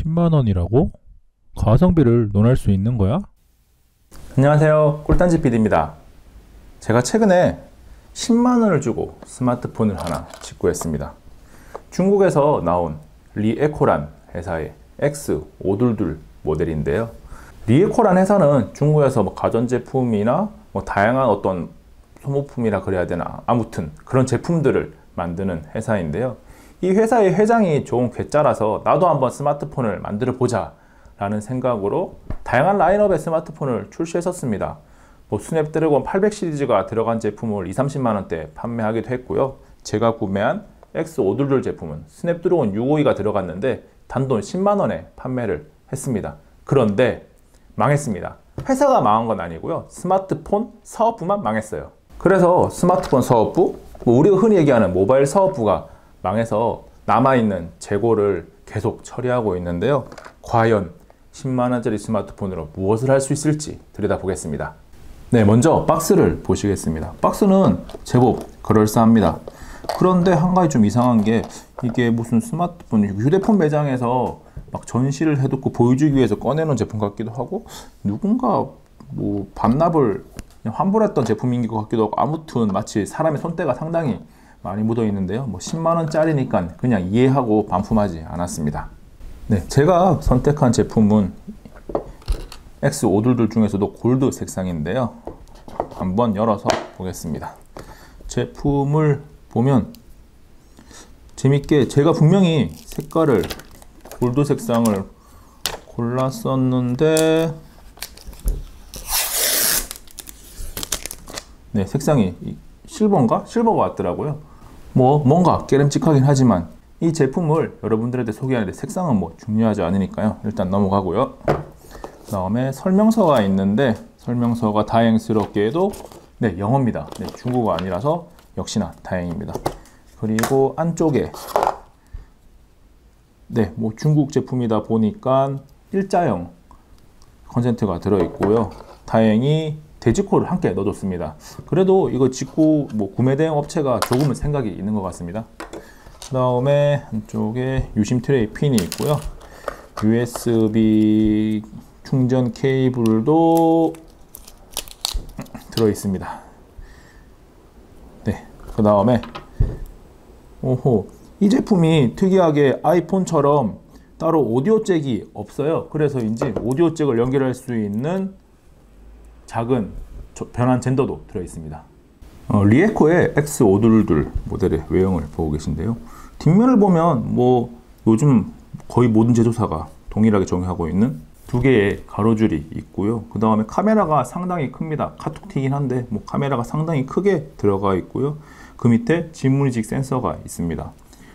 10만원이라고? 가성비를 논할 수 있는 거야? 안녕하세요. 꿀단지 PD입니다. 제가 최근에 10만원을 주고 스마트폰을 하나 직구했습니다. 중국에서 나온 리에코란 회사의 X522 모델인데요. 리에코란 회사는 중국에서 뭐 가전제품이나 뭐 다양한 어떤 소모품이라 그래야 되나 아무튼 그런 제품들을 만드는 회사인데요 이 회사의 회장이 좋은 괴짜라서 나도 한번 스마트폰을 만들어 보자 라는 생각으로 다양한 라인업의 스마트폰을 출시했었습니다. 뭐 Snapdragon 800 시리즈가 들어간 제품을 2, 30만 원대 판매하기도 했고요. 제가 구매한 X522 제품은 Snapdragon 652가 들어갔는데 단돈 10만 원에 판매를 했습니다. 그런데 망했습니다. 회사가 망한 건 아니고요. 스마트폰 사업부만 망했어요. 그래서 스마트폰 사업부, 뭐 우리가 흔히 얘기하는 모바일 사업부가 망해서 남아있는 재고를 계속 처리하고 있는데요. 과연 10만원짜리 스마트폰으로 무엇을 할 수 있을지 들여다보겠습니다. 네, 먼저 박스를 보시겠습니다. 박스는 제법 그럴싸합니다. 그런데 한 가지 좀 이상한 게 이게 무슨 스마트폰, 휴대폰 매장에서 막 전시를 해놓고 보여주기 위해서 꺼내놓은 제품 같기도 하고 누군가 뭐 반납을 환불했던 제품인 것 같기도 하고 아무튼 마치 사람의 손때가 상당히 많이 묻어 있는데요. 뭐 10만 원짜리니까 그냥 이해하고 반품하지 않았습니다. 네, 제가 선택한 제품은 X522 중에서도 골드 색상인데요. 한번 열어서 보겠습니다. 제품을 보면 재밌게 제가 분명히 색깔을 골드 색상을 골랐었는데 네, 색상이 실버인가? 실버가 왔더라고요. 뭐 뭔가 깨름직하긴 하지만 이 제품을 여러분들한테 소개하는데 색상은 뭐 중요하지 않으니까요. 일단 넘어가고요. 그 다음에 설명서가 있는데 설명서가 다행스럽게도 네 영어입니다. 네, 중국어 아니라서 역시나 다행입니다. 그리고 안쪽에 네, 뭐 중국 제품이다 보니까 일자형 컨센트가 들어있고요. 다행히 돼지코를 함께 넣어줬습니다. 그래도 이거 직구 뭐 구매 대행 업체가 조금은 생각이 있는 것 같습니다. 그 다음에 한쪽에 유심 트레이 핀이 있고요. USB 충전 케이블도 들어 있습니다. 네, 그 다음에 오호 이 제품이 특이하게 아이폰처럼 따로 오디오 잭이 없어요. 그래서인지 오디오 잭을 연결할 수 있는 작은 변환 젠더도 들어 있습니다. 어, 리에코의 X522 모델의 외형을 보고 계신데요. 뒷면을 보면 뭐 요즘 거의 모든 제조사가 동일하게 정의하고 있는 두 개의 가로줄이 있고요. 그 다음에 카메라가 상당히 큽니다. 카톡튀긴 한데 뭐 카메라가 상당히 크게 들어가 있고요. 그 밑에 진물식 센서가 있습니다.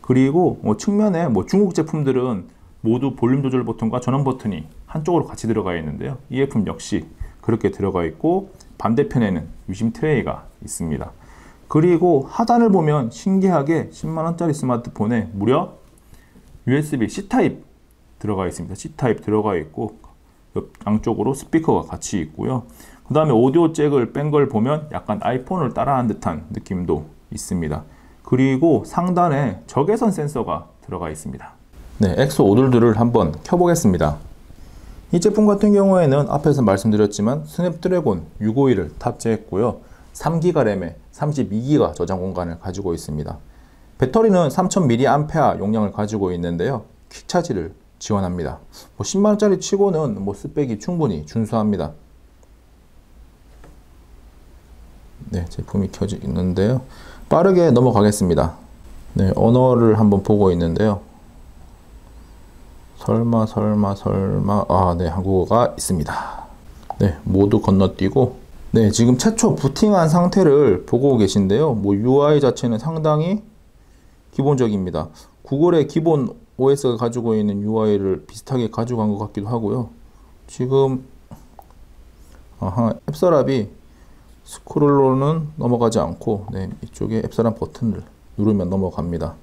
그리고 뭐 측면에 뭐 중국 제품들은 모두 볼륨 조절 버튼과 전원 버튼이 한쪽으로 같이 들어가 있는데요. 이 제품 역시 그렇게 들어가 있고 반대편에는 유심 트레이가 있습니다. 그리고 하단을 보면 신기하게 10만원짜리 스마트폰에 무려 USB C타입 들어가 있습니다. C타입 들어가 있고 양쪽으로 스피커가 같이 있고요. 그 다음에 오디오 잭을 뺀 걸 보면 약간 아이폰을 따라한 듯한 느낌도 있습니다. 그리고 상단에 적외선 센서가 들어가 있습니다. 네, 엑소 오들들을 한번 켜보겠습니다. 이 제품 같은 경우에는 앞에서 말씀드렸지만 Snapdragon 651을 탑재했고요. 3기가 램에 32기가 저장 공간을 가지고 있습니다. 배터리는 3000mAh 용량을 가지고 있는데요. 퀵차지를 지원합니다. 뭐 10만원짜리 치고는 뭐 스펙이 충분히 준수합니다. 네, 제품이 켜져 있는데요. 빠르게 넘어가겠습니다. 네, 언어를 한번 보고 있는데요. 설마 설마 설마. 아 네 한국어가 있습니다. 네 모두 건너뛰고. 네 지금 최초 부팅한 상태를 보고 계신데요. 뭐 UI 자체는 상당히 기본적입니다. 구글의 기본 OS가 가지고 있는 UI를 비슷하게 가져간 것 같기도 하고요. 지금 아하 앱서랍이 스크롤로는 넘어가지 않고 네 이쪽에 앱서랍 버튼을 누르면 넘어갑니다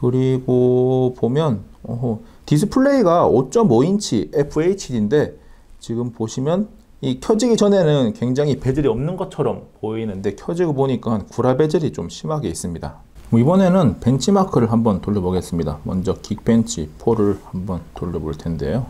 그리고 보면 어허, 디스플레이가 5.5인치 FHD인데 지금 보시면 이 켜지기 전에는 굉장히 베젤이 없는 것처럼 보이는데 켜지고 보니까 구라 베젤이 좀 심하게 있습니다. 뭐 이번에는 벤치마크를 한번 돌려보겠습니다. 먼저 긱벤치 4를 한번 돌려볼 텐데요.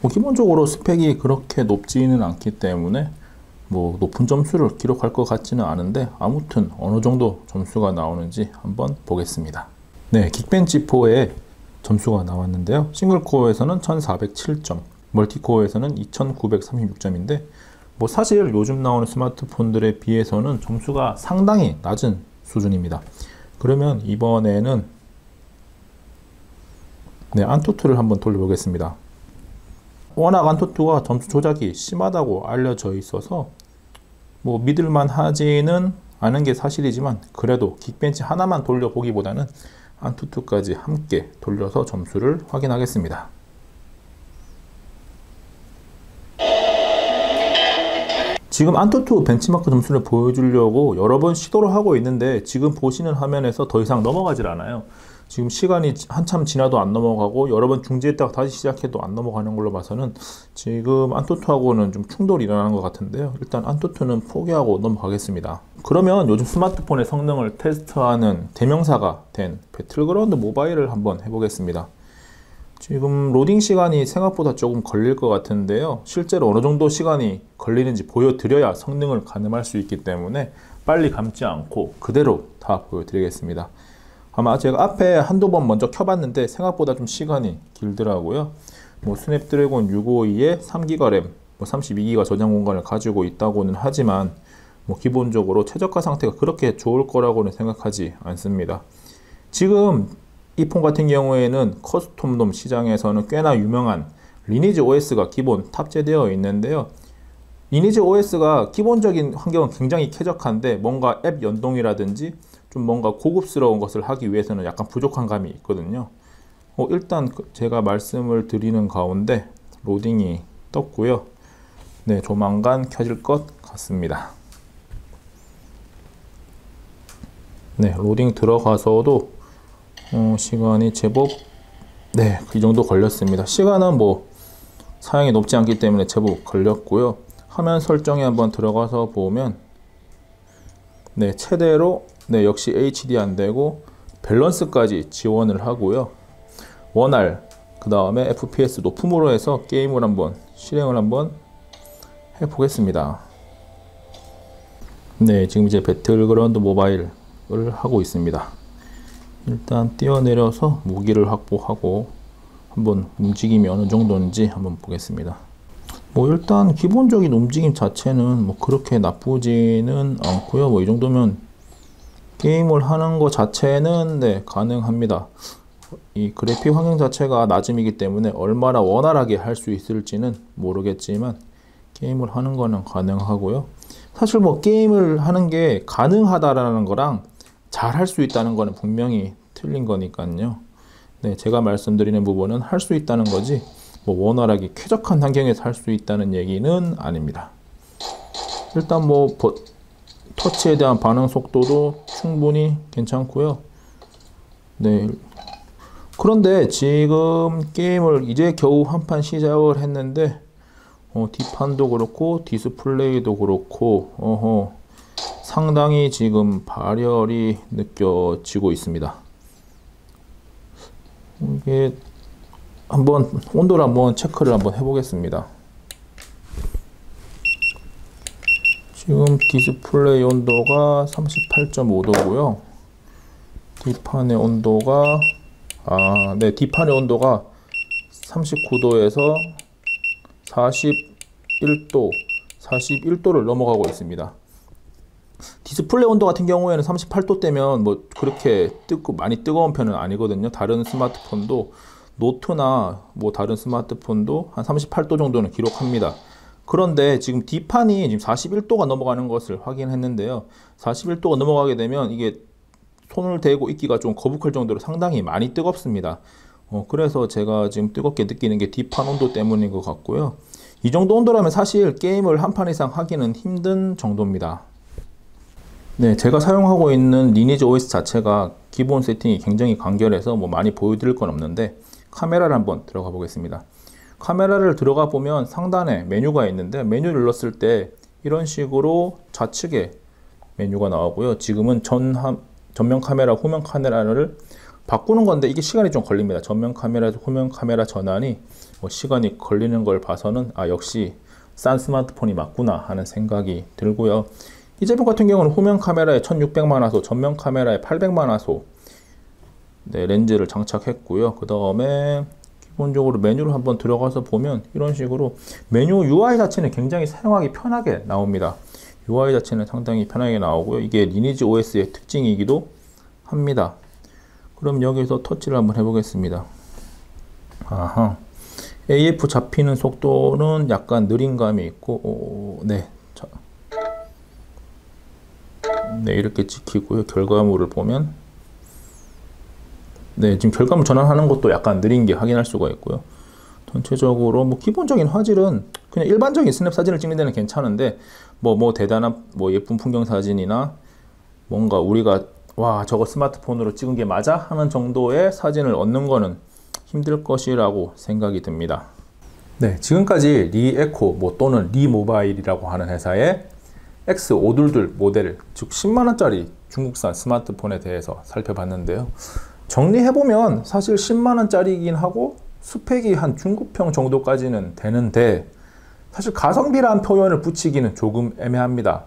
뭐 기본적으로 스펙이 그렇게 높지는 않기 때문에 뭐 높은 점수를 기록할 것 같지는 않은데 아무튼 어느 정도 점수가 나오는지 한번 보겠습니다. 네, 긱벤치 4에 점수가 나왔는데요. 싱글코어에서는 1407점, 멀티코어에서는 2936점인데 뭐 사실 요즘 나오는 스마트폰들에 비해서는 점수가 상당히 낮은 수준입니다. 그러면 이번에는 네, 안토투를 한번 돌려보겠습니다. 워낙 안토투가 점수 조작이 심하다고 알려져 있어서 뭐 믿을만 하지는 않은 게 사실이지만 그래도 긱벤치 하나만 돌려보기보다는 안투투까지 함께 돌려서 점수를 확인하겠습니다. 지금 AnTuTu 벤치마크 점수를 보여주려고 여러 번 시도를 하고 있는데 지금 보시는 화면에서 더 이상 넘어가질 않아요. 지금 시간이 한참 지나도 안 넘어가고 여러 번 중지했다가 다시 시작해도 안 넘어가는 걸로 봐서는 지금 AnTuTu하고는 좀 충돌이 일어나는 것 같은데요. 일단 AnTuTu는 포기하고 넘어가겠습니다. 그러면 요즘 스마트폰의 성능을 테스트하는 대명사가 된 배틀그라운드 모바일을 한번 해보겠습니다. 지금 로딩 시간이 생각보다 조금 걸릴 것 같은데요. 실제로 어느 정도 시간이 걸리는지 보여드려야 성능을 가늠할 수 있기 때문에 빨리 감지 않고 그대로 다 보여드리겠습니다. 아마 제가 앞에 한두 번 먼저 켜봤는데 생각보다 좀 시간이 길더라고요. 뭐 Snapdragon 652에 3기가 램, 뭐 32기가 저장 공간을 가지고 있다고는 하지만 뭐 기본적으로 최적화 상태가 그렇게 좋을 거라고는 생각하지 않습니다. 지금 이 폰 같은 경우에는 custom ROM 시장에서는 꽤나 유명한 Lineage OS가 기본 탑재되어 있는데요. 리니지 OS가 기본적인 환경은 굉장히 쾌적한데 뭔가 앱 연동이라든지 좀 뭔가 고급스러운 것을 하기 위해서는 약간 부족한 감이 있거든요. 어, 일단 그 제가 말씀을 드리는 가운데 로딩이 떴고요. 네, 조만간 켜질 것 같습니다. 네, 로딩 들어가서도 어, 시간이 제법 네, 이 정도 걸렸습니다. 시간은 뭐 사양이 높지 않기 때문에 제법 걸렸고요. 화면 설정에 한번 들어가서 보면 네, 최대로 네, 역시 HD 안 되고 밸런스까지 지원을 하고요. 원R 그 다음에 FPS 높음으로 해서 게임을 한번 실행을 한번 해보겠습니다. 네, 지금 이제 배틀그라운드 모바일을 하고 있습니다. 일단 뛰어내려서 무기를 확보하고 한번 움직임이 어느 정도인지 한번 보겠습니다. 뭐 일단 기본적인 움직임 자체는 뭐 그렇게 나쁘지는 않고요. 뭐 이 정도면 게임을 하는 것 자체는 네, 가능합니다. 이 그래픽 환경 자체가 낮음이기 때문에 얼마나 원활하게 할 수 있을지는 모르겠지만 게임을 하는 거는 가능하고요. 사실 뭐 게임을 하는 게 가능하다라는 거랑 잘 할 수 있다는 거는 분명히 틀린 거니까요. 네, 제가 말씀드리는 부분은 할 수 있다는 거지 뭐 원활하게 쾌적한 환경에서 할 수 있다는 얘기는 아닙니다. 일단 뭐 터치에 대한 반응 속도도 충분히 괜찮고요. 네. 그런데 지금 게임을 이제 겨우 한 판 시작을 했는데 어, 뒷판도 그렇고 디스플레이도 그렇고 어허, 상당히 지금 발열이 느껴지고 있습니다. 이게 한번 온도를 한번 체크를 한번 해보겠습니다. 지금 디스플레이 온도가 38.5도고요. 뒷판의 온도가 아, 네, 뒷판의 온도가 39도에서 41도, 41도를 넘어가고 있습니다. 디스플레이 온도 같은 경우에는 38도 되면 뭐 그렇게 뜨고 많이 뜨거운 편은 아니거든요. 다른 스마트폰도 노트나 뭐 다른 스마트폰도 한 38도 정도는 기록합니다. 그런데 지금 뒷판이 지금 41도가 넘어가는 것을 확인했는데요. 41도가 넘어가게 되면 이게 손을 대고 있기가 좀 거북할 정도로 상당히 많이 뜨겁습니다. 어, 그래서 제가 지금 뜨겁게 느끼는 게 뒷판 온도 때문인 것 같고요. 이 정도 온도라면 사실 게임을 한 판 이상 하기는 힘든 정도입니다. 네, 제가 사용하고 있는 리니지 OS 자체가 기본 세팅이 굉장히 간결해서 뭐 많이 보여드릴 건 없는데 카메라를 한번 들어가 보겠습니다. 카메라를 들어가 보면 상단에 메뉴가 있는데 메뉴를 눌렀을 때 이런 식으로 좌측에 메뉴가 나오고요. 지금은 전, 전면 카메라, 후면 카메라를 바꾸는 건데 이게 시간이 좀 걸립니다. 전면 카메라에서 후면 카메라 전환이 뭐 시간이 걸리는 걸 봐서는 아 역시 싼 스마트폰이 맞구나 하는 생각이 들고요. 이 제품 같은 경우는 후면 카메라에 1600만 화소, 전면 카메라에 800만 화소 네, 렌즈를 장착했고요. 그 다음에 기본적으로 메뉴를 한번 들어가서 보면 이런 식으로 메뉴 UI 자체는 굉장히 사용하기 편하게 나옵니다. UI 자체는 상당히 편하게 나오고요. 이게 리니지 OS의 특징이기도 합니다. 그럼 여기서 터치를 한번 해보겠습니다. 아하. AF 잡히는 속도는 약간 느린 감이 있고, 오, 네. 자. 네, 이렇게 찍히고요. 결과물을 보면. 네, 지금 결과물 전환하는 것도 약간 느린 게 확인할 수가 있고요. 전체적으로 뭐 기본적인 화질은 그냥 일반적인 스냅 사진을 찍는 데는 괜찮은데 뭐뭐 뭐 대단한 뭐 예쁜 풍경 사진이나 뭔가 우리가 와 저거 스마트폰으로 찍은 게 맞아 하는 정도의 사진을 얻는 거는 힘들 것이라고 생각이 듭니다. 네, 지금까지 리에코 뭐 또는 리모바일이라고 하는 회사의 X522 모델 즉 10만 원짜리 중국산 스마트폰에 대해서 살펴봤는데요. 정리해보면 사실 10만 원짜리이긴 하고 스펙이 한 중급형 정도까지는 되는데 사실 가성비라는 표현을 붙이기는 조금 애매합니다.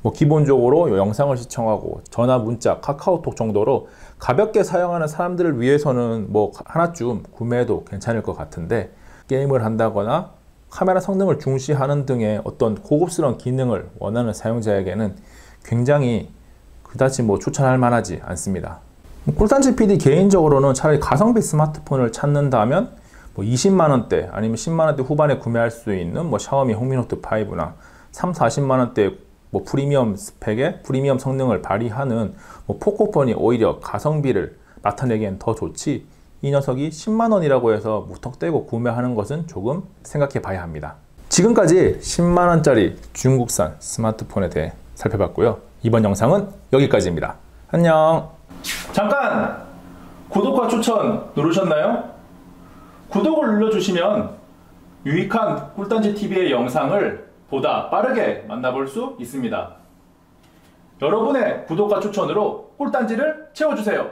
뭐 기본적으로 영상을 시청하고 전화, 문자, 카카오톡 정도로 가볍게 사용하는 사람들을 위해서는 뭐 하나쯤 구매해도 괜찮을 것 같은데 게임을 한다거나 카메라 성능을 중시하는 등의 어떤 고급스러운 기능을 원하는 사용자에게는 굉장히 그다지 뭐 추천할 만하지 않습니다. 꿀단지 PD 개인적으로는 차라리 가성비 스마트폰을 찾는다면 뭐 20만 원대 아니면 10만 원대 후반에 구매할 수 있는 뭐 샤오미 홍미노트 5나 3, 40만 원대 뭐 프리미엄 스펙의 프리미엄 성능을 발휘하는 뭐 포코폰이 오히려 가성비를 나타내기엔 더 좋지 이 녀석이 10만 원이라고 해서 무턱대고 구매하는 것은 조금 생각해 봐야 합니다. 지금까지 10만 원짜리 중국산 스마트폰에 대해 살펴봤고요. 이번 영상은 여기까지입니다. 안녕. 잠깐 구독과 추천 누르셨나요? 구독을 눌러주시면 유익한 꿀단지 TV의 영상을 보다 빠르게 만나볼 수 있습니다. 여러분의 구독과 추천으로 꿀단지를 채워주세요.